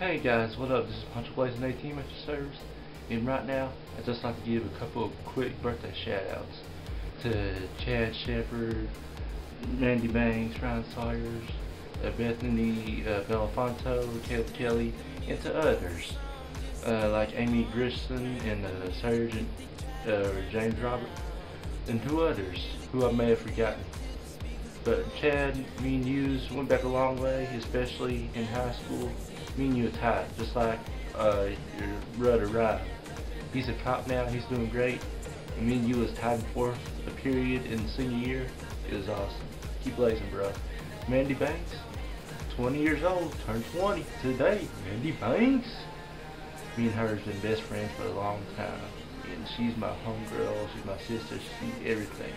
Hey guys, what up? This is Poncho Blazing AT Master Service, and right now I'd just like to give a couple of quick birthday shout outs to Chad Shepherd, Mandy Banks, Ryan Sawyers, uh, Bethany uh, Belafonto, Caleb Kelly, and to others uh, like Amy Grissom and uh, Sergeant uh, James Robert, and to others who I may have forgotten. But Chad, me and you went back a long way, especially in high school me and you are tied, just like uh, your brother Ryan. He's a cop now, he's doing great. And me and you was tied for a period in senior year. It was awesome. Keep blazing, bro. Mandy Banks, 20 years old, turned 20 today. Mandy Banks. Me and her has been best friends for a long time. And she's my homegirl, she's my sister, she's everything.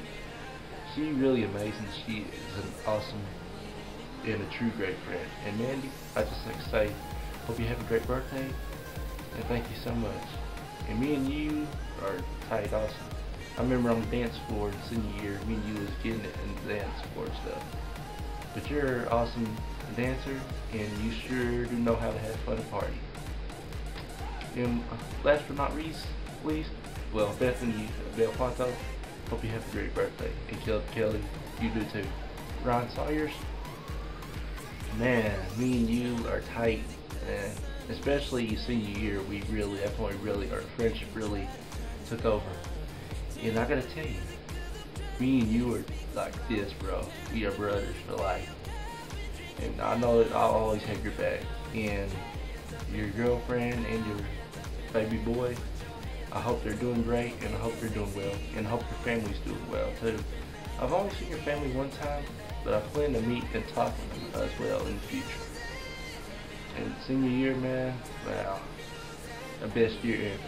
She's really amazing. She is an awesome and a true great friend. And Mandy, I just like to say, hope you have a great birthday, and thank you so much. And me and you are tight awesome. I remember on the dance floor in senior year, me and you was getting it in the dance floor stuff. But you're an awesome dancer, and you sure do know how to have fun at party. And uh, last but not least, least well, Bethany Belafonto, hope you have a great birthday. And Kelly, you do too. Ryan Sawyers, man, me and you are tight, and Especially senior year, we really, that's when really, our friendship really took over. And I gotta tell you, me and you are like this, bro. We are brothers for life. And I know that I'll always have your back. And your girlfriend and your baby boy, I hope they're doing great and I hope they're doing well. And I hope your family's doing well too. I've only seen your family one time, but I plan to meet and talk with them as well in the future. And senior year, man, wow, the best year ever.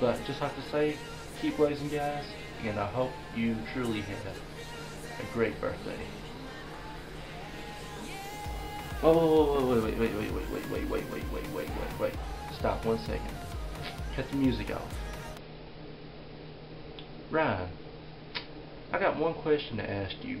But just like to say, keep blazing, guys, and I hope you truly have a great birthday. Oh, wait, wait, wait, wait, wait, wait, wait, wait, wait, wait, wait, wait, wait. Stop one second. Cut the music off. Ryan, I got one question to ask you.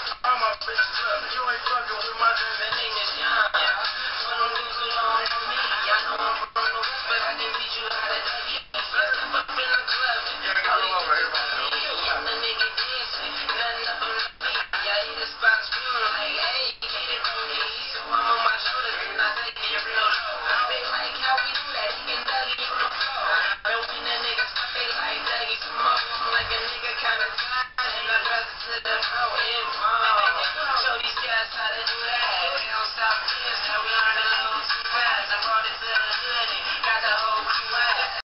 my. You ain't fucking with my yeah. On me. I know I'm the but I can teach you how to. Let's in the club. Yeah. I'm on like, my shoulders, and I take it real low. I like how we do that, he can from. And when they like Smoke. Like a nigga kinda tired, and I dress to the pro try to do that. They don't stop me,